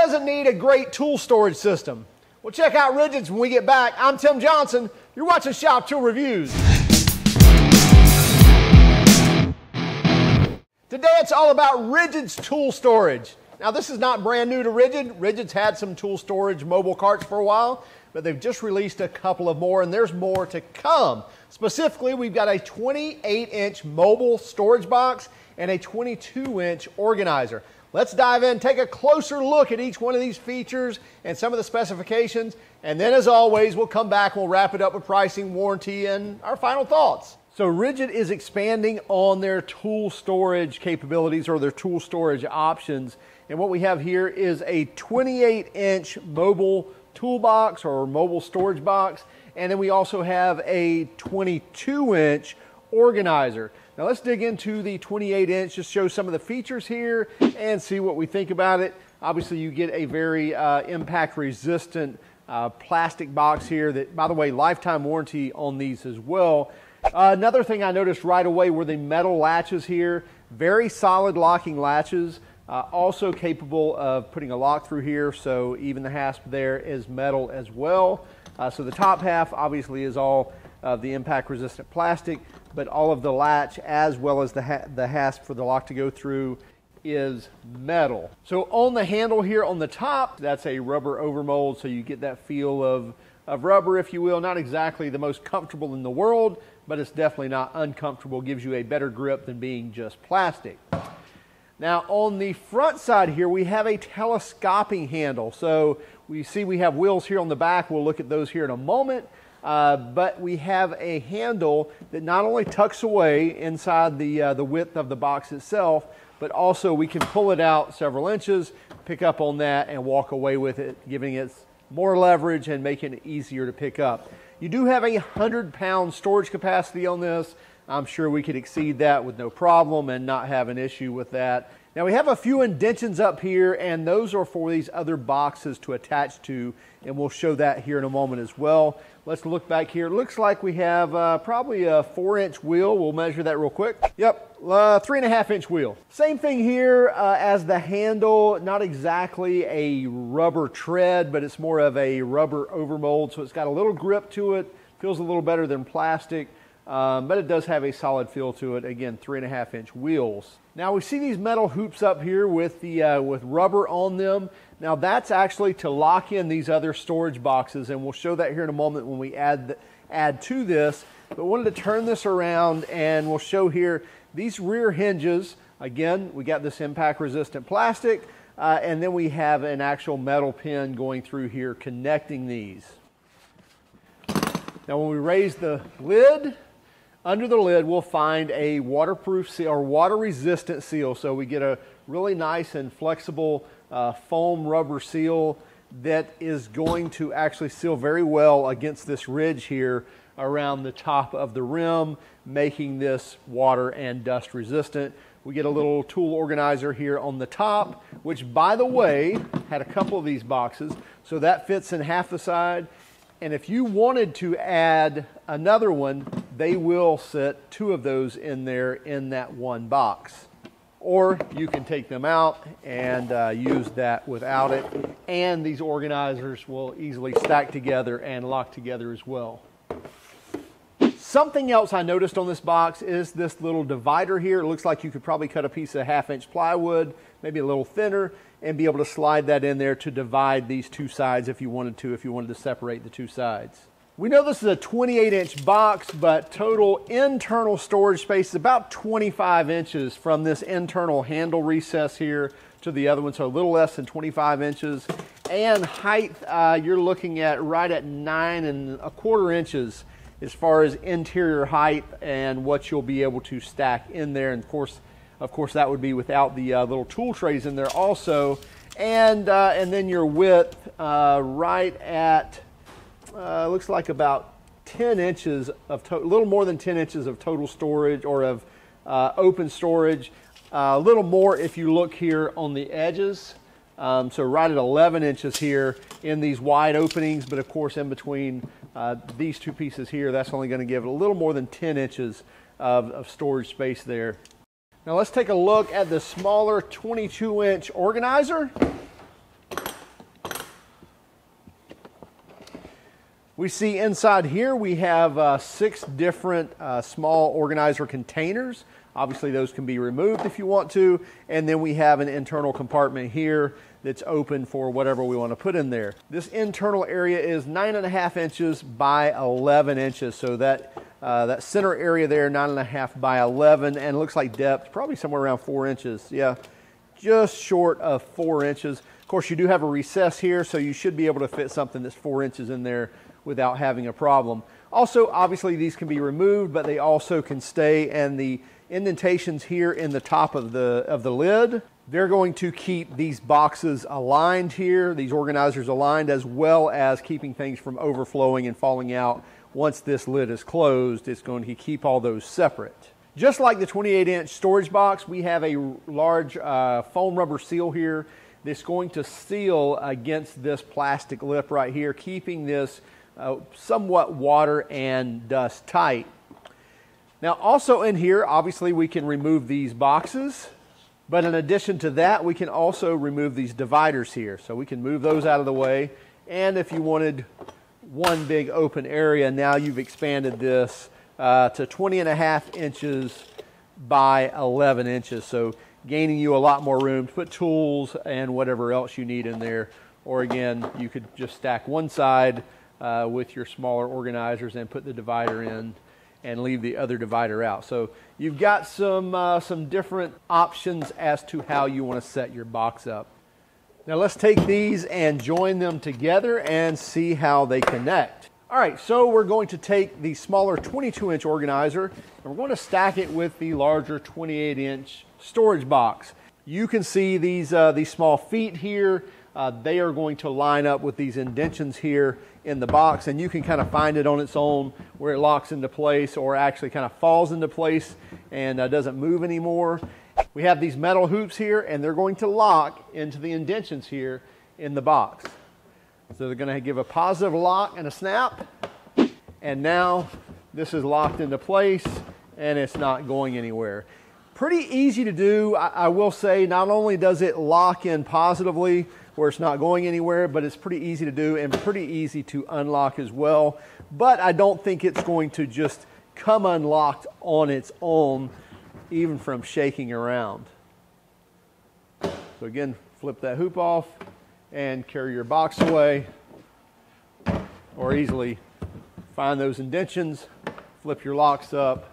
doesn't need a great tool storage system? Well, check out Ridgid's when we get back. I'm Tim Johnson. You're watching Shop Tool Reviews. Today it's all about Ridgid's tool storage. Now this is not brand new to Ridgid. Ridgid's had some tool storage mobile carts for a while, but they've just released a couple of more and there's more to come. Specifically, we've got a 28 inch mobile storage box and a 22 inch organizer. Let's dive in, take a closer look at each one of these features and some of the specifications. And then as always, we'll come back and we'll wrap it up with pricing, warranty, and our final thoughts. So Ridgid is expanding on their tool storage capabilities or their tool storage options. And what we have here is a 28 inch mobile toolbox or mobile storage box. And then we also have a 22 inch organizer. Now let's dig into the 28 inch, just show some of the features here and see what we think about it. Obviously you get a very uh, impact resistant uh, plastic box here that, by the way, lifetime warranty on these as well. Uh, another thing I noticed right away were the metal latches here. Very solid locking latches. Uh, also capable of putting a lock through here, so even the hasp there is metal as well. Uh, so the top half obviously is all of the impact resistant plastic but all of the latch as well as the, ha the hasp for the lock to go through is metal. So on the handle here on the top, that's a rubber overmold, so you get that feel of, of rubber, if you will. Not exactly the most comfortable in the world, but it's definitely not uncomfortable. Gives you a better grip than being just plastic. Now on the front side here, we have a telescoping handle. So we see we have wheels here on the back. We'll look at those here in a moment. Uh, but we have a handle that not only tucks away inside the, uh, the width of the box itself, but also we can pull it out several inches, pick up on that, and walk away with it, giving it more leverage and making it easier to pick up. You do have a 100 pound storage capacity on this. I'm sure we could exceed that with no problem and not have an issue with that. Now we have a few indentions up here and those are for these other boxes to attach to and we'll show that here in a moment as well. Let's look back here. It looks like we have uh, probably a four inch wheel. We'll measure that real quick. Yep, uh, three and a half inch wheel. Same thing here uh, as the handle, not exactly a rubber tread, but it's more of a rubber overmold. So it's got a little grip to it, feels a little better than plastic. Um, but it does have a solid feel to it. Again, three and a half inch wheels. Now we see these metal hoops up here with the uh, with rubber on them. Now that's actually to lock in these other storage boxes, and we'll show that here in a moment when we add the, add to this. But wanted to turn this around, and we'll show here these rear hinges. Again, we got this impact resistant plastic, uh, and then we have an actual metal pin going through here connecting these. Now when we raise the lid, under the lid, we'll find a waterproof seal or water resistant seal. So we get a really nice and flexible uh, foam rubber seal that is going to actually seal very well against this ridge here around the top of the rim, making this water and dust resistant. We get a little tool organizer here on the top, which by the way, had a couple of these boxes. So that fits in half the side. And if you wanted to add another one, they will sit two of those in there in that one box. Or you can take them out and uh, use that without it. And these organizers will easily stack together and lock together as well. Something else I noticed on this box is this little divider here. It looks like you could probably cut a piece of half inch plywood, maybe a little thinner, and be able to slide that in there to divide these two sides if you wanted to, if you wanted to separate the two sides. We know this is a 28 inch box, but total internal storage space is about 25 inches from this internal handle recess here to the other one, so a little less than 25 inches. And height, uh, you're looking at right at nine and a quarter inches as far as interior height and what you'll be able to stack in there. And of course, of course, that would be without the uh, little tool trays in there also. And, uh, and then your width uh, right at uh, looks like about 10 inches of, a little more than 10 inches of total storage or of uh, open storage. Uh, a little more if you look here on the edges. Um, so right at 11 inches here in these wide openings, but of course in between uh, these two pieces here, that's only going to give it a little more than 10 inches of, of storage space there. Now let's take a look at the smaller 22 inch organizer. We see inside here we have uh, six different uh, small organizer containers. Obviously those can be removed if you want to. And then we have an internal compartment here that's open for whatever we want to put in there. This internal area is nine and a half inches by 11 inches. So that, uh, that center area there, nine and a half by 11 and looks like depth, probably somewhere around four inches. Yeah, just short of four inches. Of course, you do have a recess here, so you should be able to fit something that's four inches in there without having a problem. Also, obviously these can be removed, but they also can stay and the indentations here in the top of the, of the lid, they're going to keep these boxes aligned here, these organizers aligned, as well as keeping things from overflowing and falling out. Once this lid is closed, it's going to keep all those separate. Just like the 28 inch storage box, we have a large uh, foam rubber seal here that's going to seal against this plastic lip right here, keeping this uh, somewhat water and dust tight. Now also in here, obviously we can remove these boxes, but in addition to that, we can also remove these dividers here. So we can move those out of the way. And if you wanted one big open area, now you've expanded this uh, to 20 and a half inches by 11 inches. So gaining you a lot more room to put tools and whatever else you need in there. Or again, you could just stack one side uh, with your smaller organizers and put the divider in and leave the other divider out. So you've got some, uh, some different options as to how you want to set your box up. Now let's take these and join them together and see how they connect. All right, so we're going to take the smaller 22 inch organizer and we're going to stack it with the larger 28 inch storage box. You can see these, uh, these small feet here. Uh, they are going to line up with these indentions here in the box and you can kind of find it on its own where it locks into place or actually kind of falls into place and uh, doesn't move anymore. We have these metal hoops here and they're going to lock into the indentions here in the box. So they're going to give a positive lock and a snap and now this is locked into place and it's not going anywhere. Pretty easy to do, I, I will say, not only does it lock in positively, where it's not going anywhere, but it's pretty easy to do and pretty easy to unlock as well. But I don't think it's going to just come unlocked on its own, even from shaking around. So again, flip that hoop off and carry your box away or easily find those indentions, flip your locks up,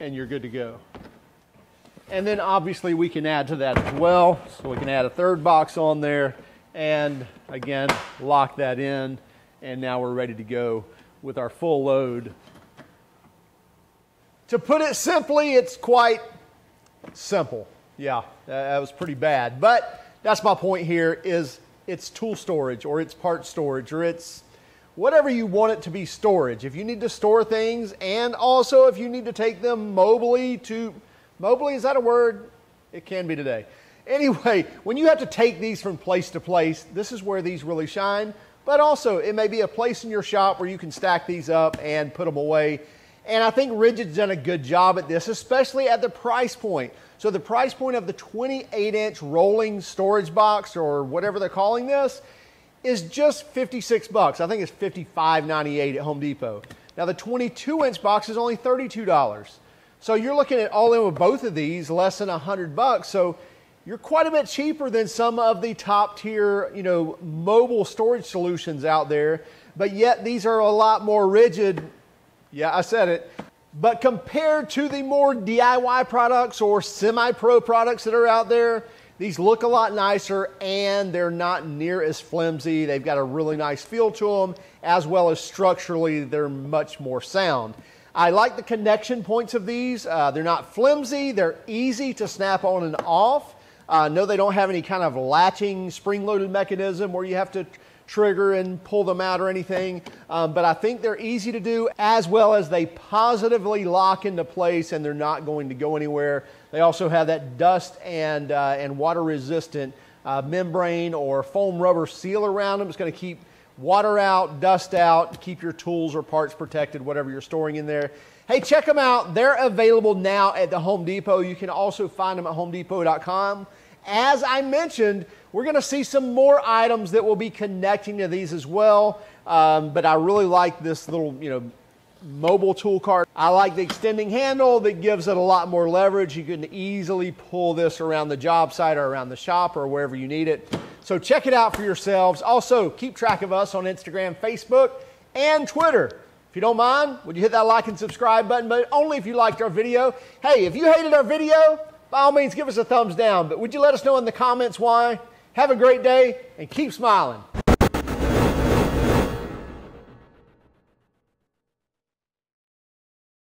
and you're good to go. And then obviously we can add to that as well. So we can add a third box on there and again, lock that in. And now we're ready to go with our full load. To put it simply, it's quite simple. Yeah, that was pretty bad. But that's my point here is it's tool storage or it's part storage or it's whatever you want it to be storage. If you need to store things and also if you need to take them mobily to Mobily, is that a word? It can be today. Anyway, when you have to take these from place to place, this is where these really shine. But also, it may be a place in your shop where you can stack these up and put them away. And I think Ridgid's done a good job at this, especially at the price point. So the price point of the 28 inch rolling storage box or whatever they're calling this is just 56 bucks. I think it's 55.98 at Home Depot. Now the 22 inch box is only $32. So you're looking at all in with both of these, less than a hundred bucks. So you're quite a bit cheaper than some of the top tier, you know, mobile storage solutions out there. But yet these are a lot more rigid. Yeah, I said it. But compared to the more DIY products or semi-pro products that are out there, these look a lot nicer and they're not near as flimsy. They've got a really nice feel to them, as well as structurally, they're much more sound. I like the connection points of these. Uh, they're not flimsy, they're easy to snap on and off. Uh, no, they don't have any kind of latching spring loaded mechanism where you have to trigger and pull them out or anything. Um, but I think they're easy to do as well as they positively lock into place and they're not going to go anywhere. They also have that dust and, uh, and water resistant uh, membrane or foam rubber seal around them. It's going to keep water out, dust out, keep your tools or parts protected, whatever you're storing in there. Hey, check them out. They're available now at the Home Depot. You can also find them at homedepot.com. As I mentioned, We're going to see some more items that will be connecting to these as well. Um, but I really like this little, you know, mobile tool cart. I like the extending handle that gives it a lot more leverage. You can easily pull this around the job site or around the shop or wherever you need it. So check it out for yourselves. Also, keep track of us on Instagram, Facebook, and Twitter. If you don't mind, would you hit that like and subscribe button? But only if you liked our video. Hey, if you hated our video, by all means, give us a thumbs down. But would you let us know in the comments why? Have a great day and keep smiling.